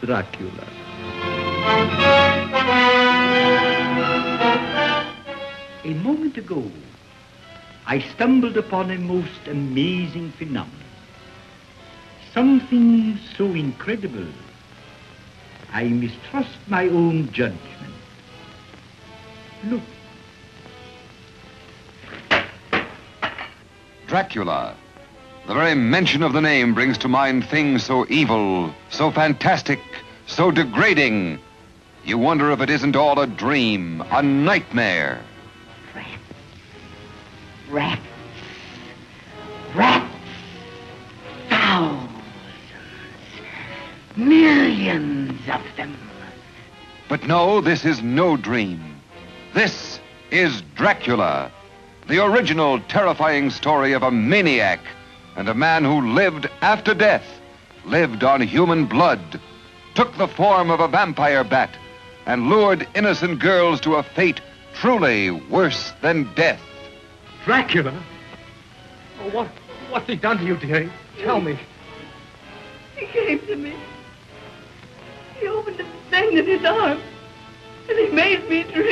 Dracula. A moment ago, I stumbled upon a most amazing phenomenon. Something so incredible, I mistrust my own judgment. Look, Dracula. The very mention of the name brings to mind things so evil, so fantastic, so degrading. You wonder if it isn't all a dream, a nightmare. Rats. Rats. Rats. Thousands. Millions of them. But no, this is no dream. This is Dracula, the original terrifying story of a maniac and a man who lived after death, lived on human blood, took the form of a vampire bat, and lured innocent girls to a fate truly worse than death. Dracula? Oh, what, what's he done to you, dearie? Tell me. He came to me. He opened a thing in his arm, and he made me drink.